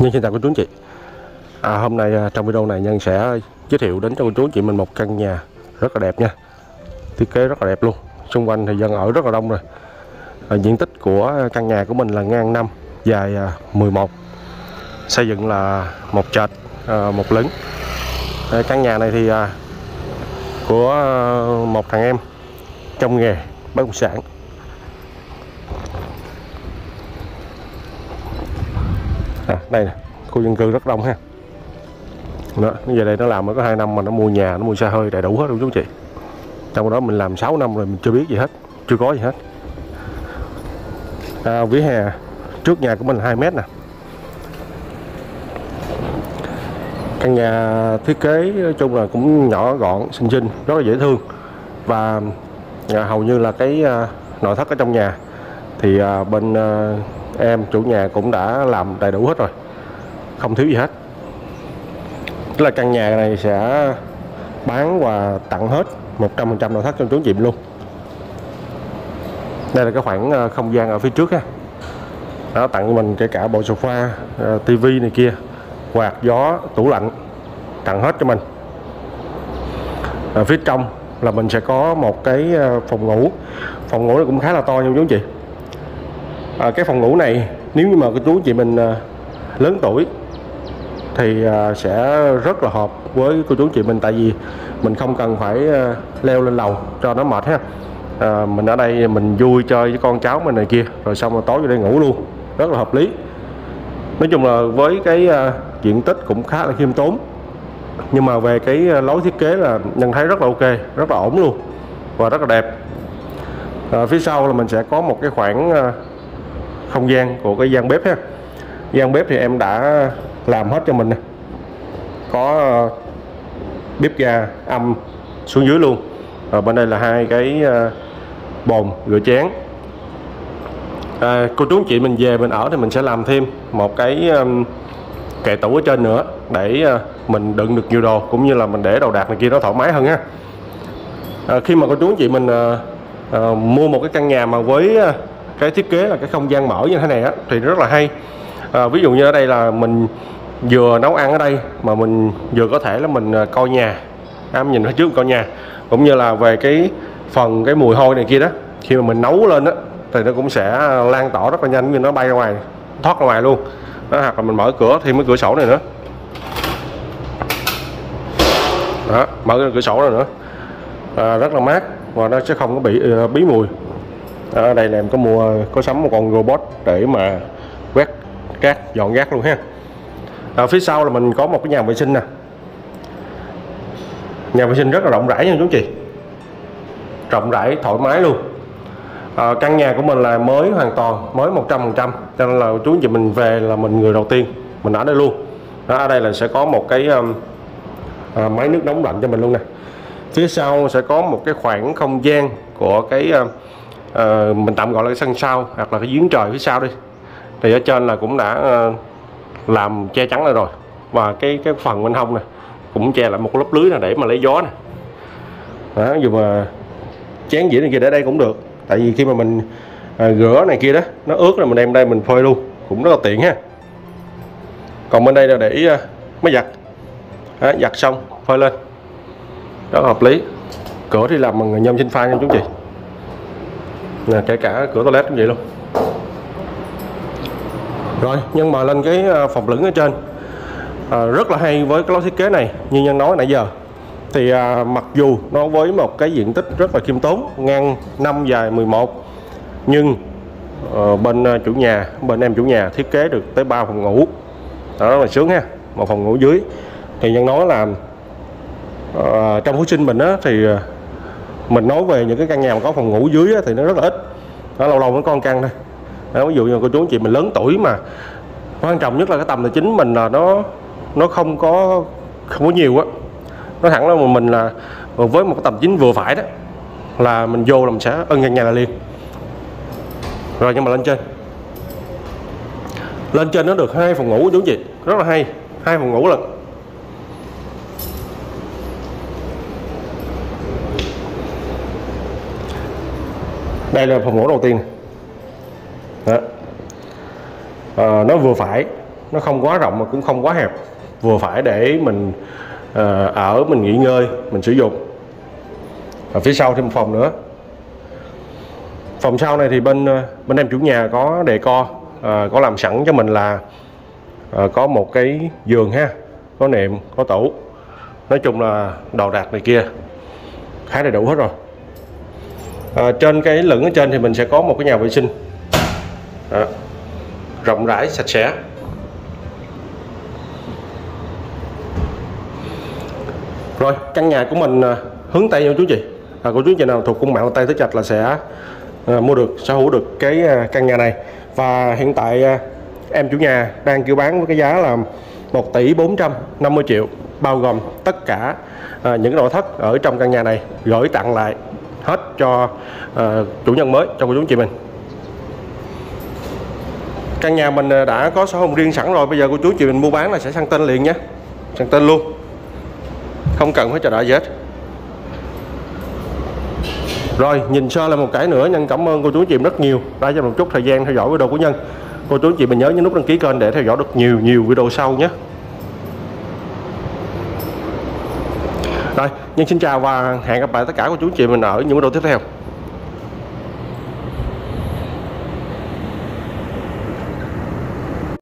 Nhân xin chào cô chú anh chị. À, Hôm nay à, trong video này Nhân sẽ giới thiệu đến cho cô chú anh chị mình một căn nhà rất là đẹp nha. Thiết kế rất là đẹp luôn. Xung quanh thì dân ở rất là đông rồi. À, Diện tích của căn nhà của mình là ngang 5 Dài à, 11 Xây dựng là một trệt à, một lửng. À, Căn nhà này thì à, Của à, một thằng em Trong nghề bất động sản. À, đây nè khu dân cư rất đông ha. Đó, nó về đây nó làm mới có 2 năm mà nó mua nhà nó mua xe hơi đầy đủ hết luôn chú chị. Trong đó mình làm 6 năm rồi mình chưa biết gì hết chưa có gì hết. À, vỉa hè trước nhà của mình 2 mét nè. Căn nhà thiết kế nói chung là cũng nhỏ gọn xinh xinh rất là dễ thương. Và à, hầu như là cái à, nội thất ở trong nhà thì à, bên à, em, chủ nhà cũng đã làm đầy đủ hết rồi. Không thiếu gì hết. Tức là căn nhà này sẽ bán và tặng hết 100% nội thất cho chú chị luôn. Đây là cái khoảng ờ, không gian ở phía trước ha đó tặng cho mình kể cả bộ sofa ờ, tivi này kia, quạt gió, tủ lạnh, tặng hết cho mình. Ở phía trong là mình sẽ có một cái ờ, phòng ngủ. Phòng ngủ nó cũng khá là to nha chú chị à, cái phòng ngủ này nếu như mà cái chú chị mình à, lớn tuổi thì à, sẽ rất là hợp với cô chú chị mình. Tại vì mình không cần phải à, leo lên lầu cho nó mệt ha. À, mình ở đây mình vui chơi với con cháu mình này kia rồi xong rồi tối vô đây ngủ luôn. Rất là hợp lý. Nói chung là với cái à, diện tích cũng khá là khiêm tốn. Nhưng mà về cái à, lối thiết kế là nhân thấy rất là ok rất là ổn luôn và rất là đẹp. À, phía sau là mình sẽ có một cái khoảng à, không gian của cái gian bếp ha. Gian bếp thì em đã làm hết cho mình nè. Có ờ, bếp ga âm xuống dưới luôn. Ở bên đây là hai cái ờ, bồn rửa chén. À, cô chú anh chị mình về mình ở thì mình sẽ làm thêm một cái um, kệ tủ ở trên nữa để mình đựng được nhiều đồ cũng như là mình để đồ đạc này kia nó thoải mái hơn ha à, khi mà cô chú anh chị mình ờ, ờ, mua một cái căn nhà mà với cái thiết kế là cái không gian mở như thế này á thì rất là hay. À, ví dụ như ở đây là mình vừa nấu ăn ở đây mà mình vừa có thể là mình à, coi nhà. Em nhìn phía trước coi nhà. Cũng như là về cái phần cái mùi hôi này kia đó khi mà mình nấu lên á thì nó cũng sẽ lan tỏa rất là nhanh như nó bay ra ngoài thoát ra ngoài luôn. Đó, hoặc là mình mở cửa thêm cái cửa sổ này nữa. Đó mở cái cửa sổ này nữa. À, rất là mát và nó sẽ không có bị uh, bí mùi ở đây là em có mua có sắm một con robot để mà quét cát dọn rác luôn ha. Ở phía sau là mình có một cái nhà vệ sinh nè. Nhà vệ sinh rất là rộng rãi nha chú chị. Rộng rãi thoải mái luôn. À, căn nhà của mình là mới hoàn toàn mới 100% cho nên là chú chị mình về là mình người đầu tiên mình ở đây luôn. Đó, ở đây là sẽ có một cái um, à, máy nước nóng lạnh cho mình luôn nè. Phía sau sẽ có một cái khoảng không gian của cái uh, uh, mình tạm gọi là cái sân sau hoặc là cái giếng trời phía sau đi. Thì ở trên là cũng đã uh, làm che chắn lại rồi. Và cái cái phần bên hông này cũng che lại một lớp lưới này để mà lấy gió này đó dù mà chén dĩa này kia để đây cũng được. Tại vì khi mà mình uh, rửa này kia đó nó ướt rồi mình đem đây mình phơi luôn cũng rất là tiện ha. Còn bên đây là để uh, máy giặt. Đó, giặt xong phơi lên. Rất là hợp lý. Cửa thì làm bằng nhôm sinh pha nha chú chị nè kể cả cửa toilet cũng vậy luôn. Rồi nhân mà lên cái à, phòng lửng ở trên à, rất là hay với cái lối thiết kế này. Như nhân nói nãy giờ thì à, mặc dù nó với một cái diện tích rất là khiêm tốn ngang 5 dài 11 nhưng ờ, à, bên chủ nhà bên em chủ nhà thiết kế được tới 3 phòng ngủ. Đó rất là sướng ha một phòng ngủ dưới. Thì nhân nói là à, trong phú sinh mình á thì à, mình nói về những cái căn nhà mà có phòng ngủ dưới á, thì nó rất là ít. Nó lâu lâu mới có một căn thôi. Đó, ví dụ như cô chú anh chị mình lớn tuổi mà quan trọng nhất là cái tầm tài chính mình là nó nó không có không có nhiều á. Nó thẳng là mình là với một cái tầm chính vừa phải đó là mình vô là mình sẽ ân căn nhà là liền. Rồi nhưng mà lên trên. Lên trên nó được hai phòng ngủ chú anh chị. Rất là hay. Hai phòng ngủ lận. Đây là phòng ngủ đầu tiên. Đó. À, nó vừa phải nó không quá rộng mà cũng không quá hẹp. Vừa phải để mình à, ở mình nghỉ ngơi mình sử dụng. Ở phía sau thêm một phòng nữa. Phòng sau này thì bên ờ, bên em chủ nhà có đề co à, có làm sẵn cho mình là à, có một cái giường ha có nệm có tủ. Nói chung là đồ đạc này kia khá đầy đủ hết rồi à, trên cái lửng ở trên thì mình sẽ có một cái nhà vệ sinh. Đó. rộng rãi sạch sẽ. Rồi căn nhà của mình à, hướng tây nha chú chị. À, cô chú chị nào thuộc cung mạng tây tứ trạch là sẽ à, mua được sở hữu được cái à, căn nhà này. Và hiện tại à, em chủ nhà đang kêu bán với cái giá là 1 tỷ 450 triệu bao gồm tất cả à, những nội thất ở trong căn nhà này gửi tặng lại hết cho uh, chủ nhân mới cho cô chú chị mình căn nhà mình ờ, đã có sổ hồng riêng sẵn rồi bây giờ cô chú chị mình mua bán là sẽ sang tên liền nhé. Sang tên luôn. Không cần phải chờ đợi gì hết. Rồi nhìn sơ lại một cái nữa nhân cảm ơn cô chú chị rất nhiều. Đã cho một chút thời gian theo dõi video của nhân. Cô chú chị mình nhớ nhấn nút đăng ký kênh để theo dõi được nhiều nhiều video sau nhé. Rồi. Nhân xin chào và hẹn gặp lại tất cả cô chú chị mình ở những video tiếp theo.